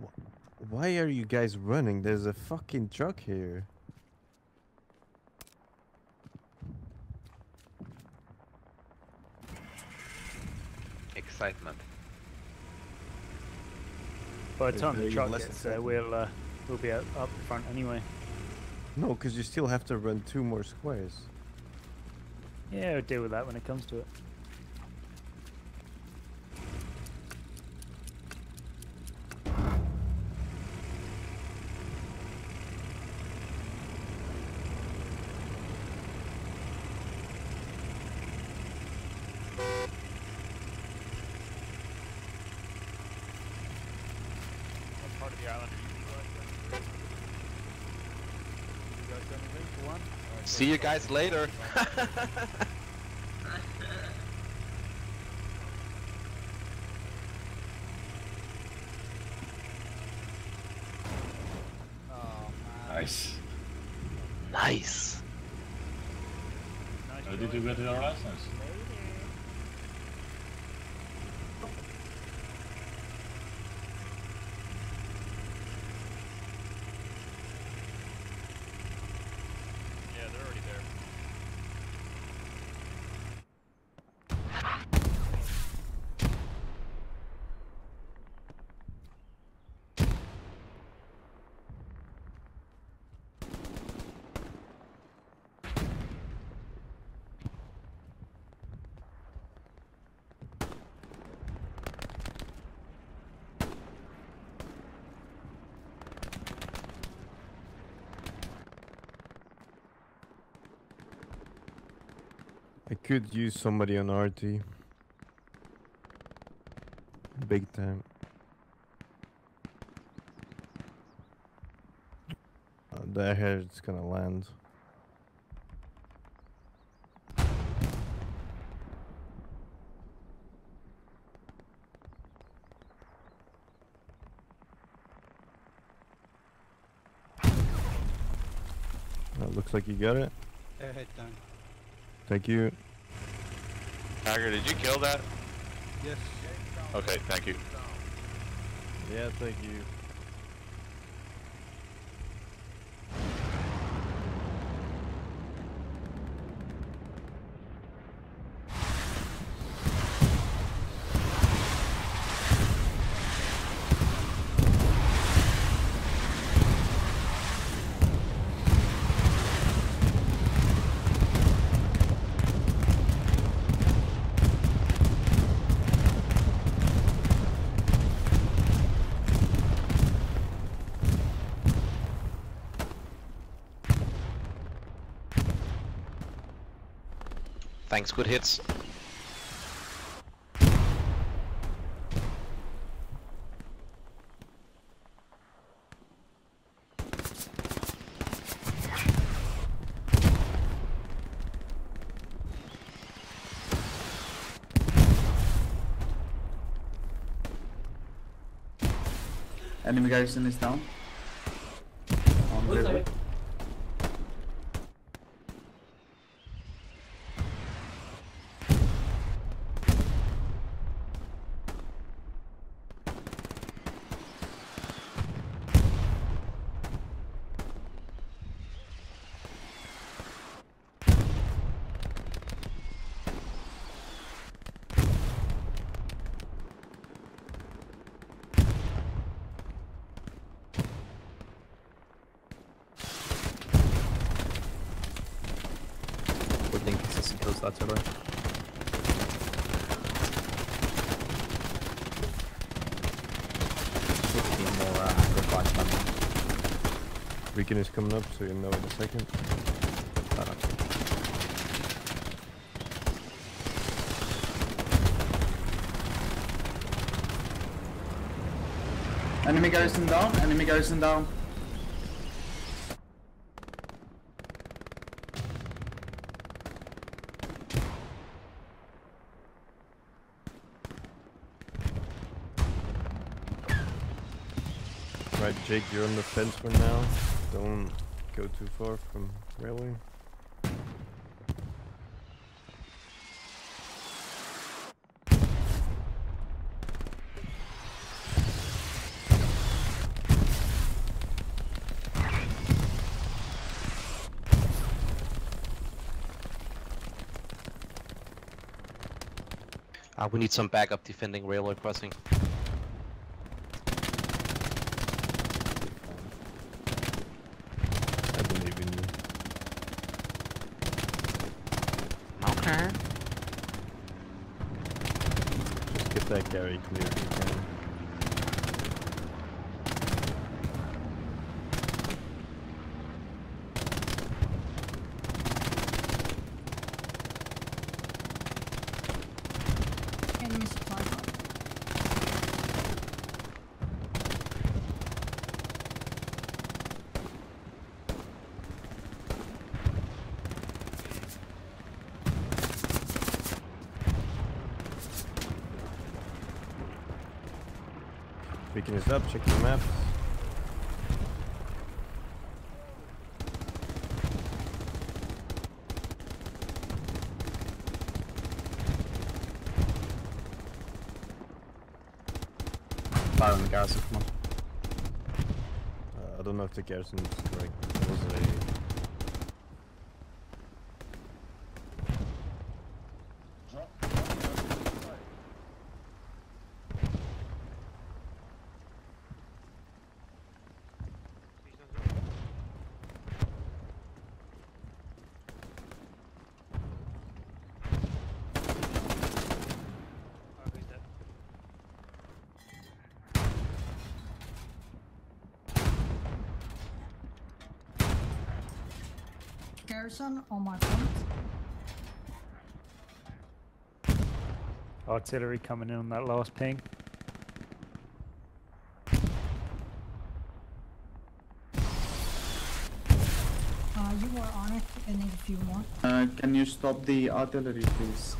Wh- Why are you guys running? There's a fucking truck here. Excitement. By the time the truck gets there, excitement. we'll uh, we'll be out, up front anyway. No, because you still have to run two more squares. Yeah, we'll deal with that when it comes to it. What part of the island are you guys You guys done anything for one? Alright, See you guys later. Oh, man. Nice. nice. Nice How did you get your license? Yeah, they're already there. I could use somebody on arty. Big time. Uh, the head's gonna land. Uh, looks like you got it. Airhead down. Thank you. Tiger, did you kill that? Yes. Okay, thank you. Yeah, thank you. Thanks, good hits. Enemy garrison is down. On the river. Se sentiu os lados agora. Fifteen more uh, good flash Beacon is coming up, so you'll know in a second. Enemy garrison down. Enemy garrison down. Jake, you're on the fence for now. Don't go too far from railway. Uh, we need some backup defending railway crossing. Get that Gary. Clear if you can. Enemy supply drop. Picking this up, check the maps. Fire on the garrison, come on. Uh, I don't know if the garrison is like was Garrison on my point. Artillery coming in on that last ping. Uh, you are on it. I need a few more. Uh, can you stop the artillery, please?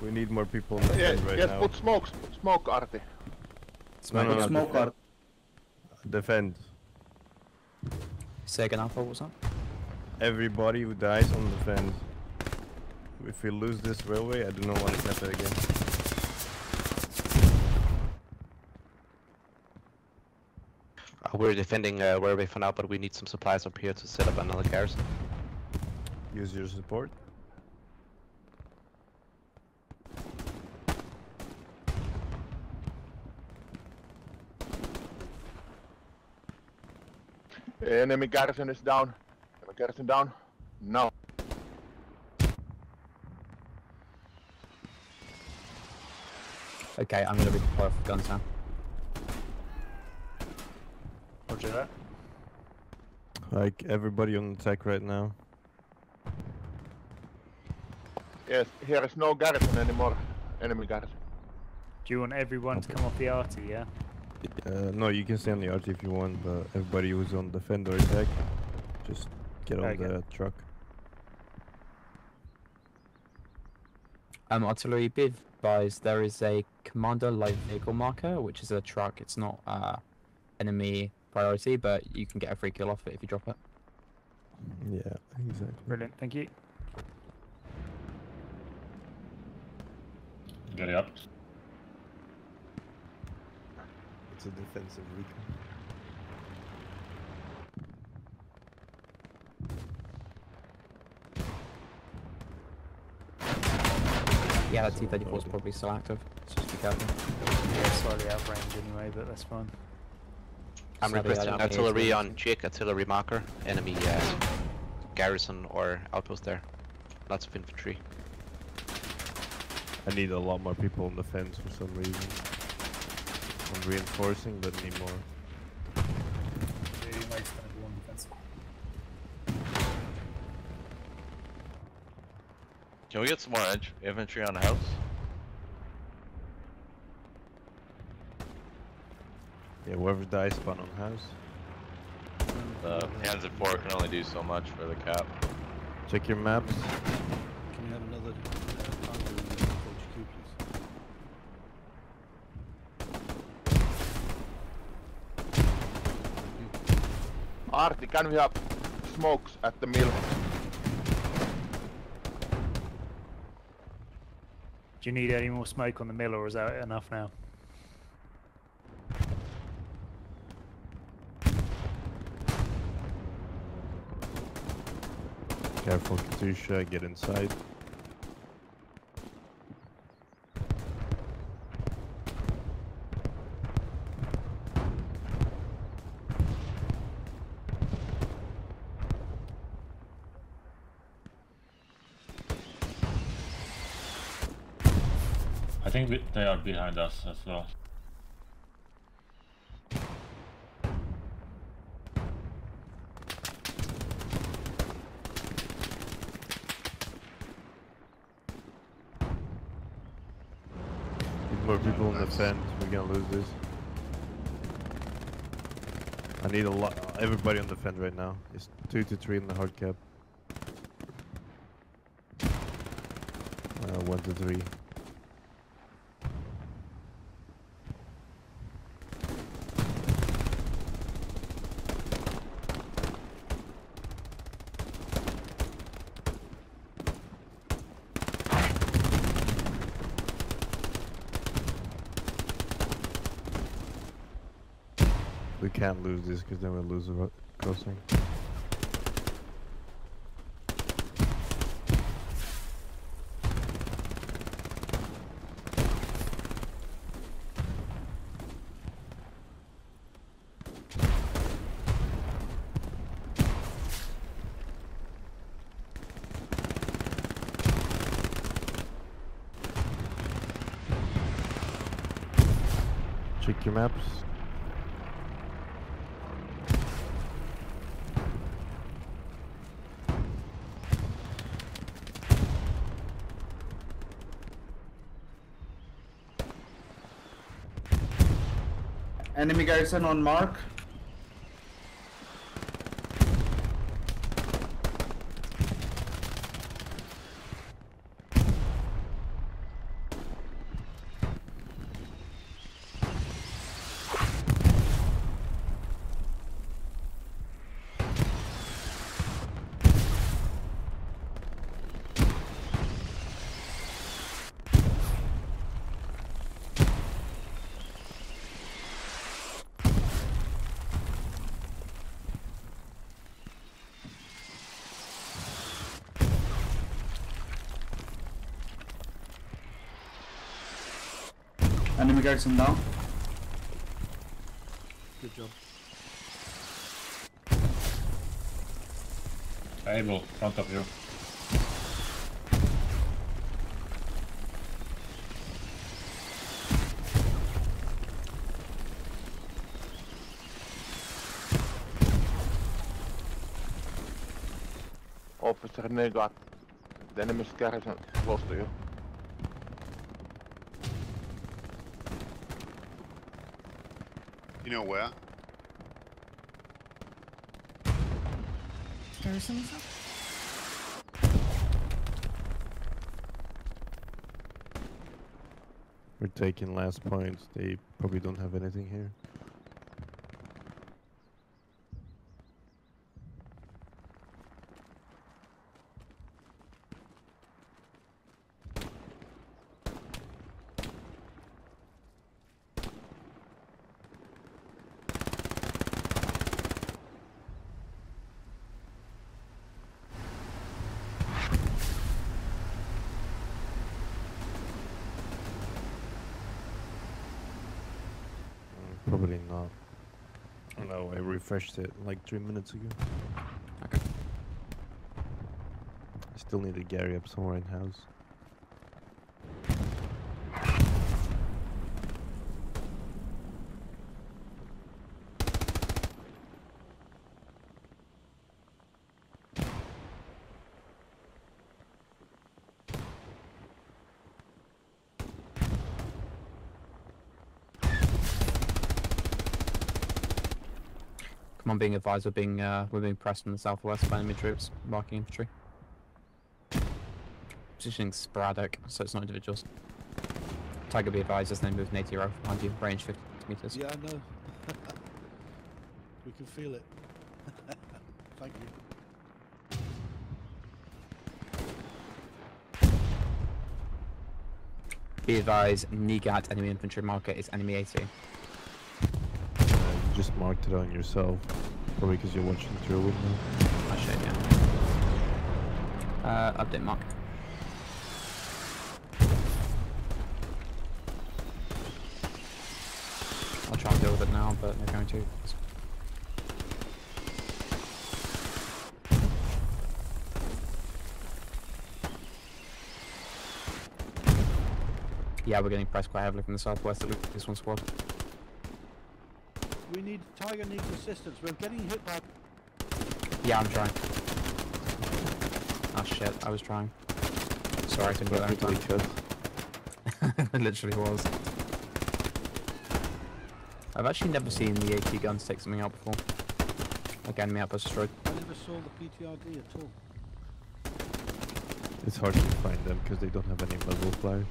we need more people on the Yeah, fence right yes, now. put smoke, smoke, Arti. No, no, Put no, smoke def- art. defend. Say again, Alpha, what's that? Everybody who dies on the fence. If we lose this railway, I do not want to happen again. Uh, we're defending uh, railway for now, but we need some supplies up here to set up another garrison. Use your support. Enemy garrison is down. Enemy garrison down. No. Okay, I'm gonna redeploy for guns now. Roger that. Like everybody on attack right now. Yes, here is no garrison anymore. Enemy garrison. Do you want everyone to come off the arty, yeah? Uh, no, you can stay on the arty if you want, but everybody who's on defend or attack, just get on the truck. Um, artillery, be advised, there is a commander light vehicle marker, which is a truck. It's not uh, enemy priority, but you can get a free kill off it if you drop it. Yeah, exactly. Brilliant, thank you. Get it up. It's a defensive recon. Yeah, that T-34 is probably still active, so just be careful. Yeah, slightly out of range anyway, but that's fine. I'm Sadly, requesting don't think it's artillery on Chick, artillery marker, enemy uh, garrison or outpost there. Lots of infantry. I need a lot more people on the fence for some reason. I'm reinforcing, but need more. Can we get some more edge infantry on the house? Yeah, whoever dies spawn on the house. The Panzer four can only do so much for the cap. Check your maps. Can you have another uh, in the HQ, please? Arti, can we have smokes at the mill? Do you need any more smoke on the mill, or is that enough now? Careful, Katusha, get inside. I think we, they are behind us as well. More people on the fence. We're gonna lose this. I need a lot. Everybody on the fence right now. It's two to three in the hard cap. Uh, one to three. We can't lose this because then we'll lose the ro- crossing. Check your maps. Enemy garrison on mark. Enemy garrison down. Good job. Able, front of you. Officer Negat. The enemy's garrison close to you. You know where? Garrison's up. We're taking last points. They probably don't have anything here. Probably not. No, I refreshed it like three minutes ago. Okay. I still need a Gary up somewhere in house. On, being advised, we're being uh, we're being pressed from the southwest by enemy troops, marking infantry. Positioning sporadic, so it's not individuals. Tiger be advised as they move 80 row behind you, range 50 meters. Yeah, I know. we can feel it. Thank you. Be advised, Nigat enemy infantry marker is enemy AT. Just marked it on yourself. Probably because you're watching through a window. I should, yeah. Uh, update mark. I'll try and deal with it now, but they're going to. Yeah, we're getting pressed quite heavily from the southwest at least this one squad. We need Tiger needs assistance. We're getting hit by. Yeah, I'm trying. Oh shit, I was trying. Sorry, I couldn't get there in time. it literally was. I've actually never seen the AT guns take something out before. Like enemy outpost destroyed. I never saw the PTRD at all. It's hard to find them because they don't have any muzzle flares.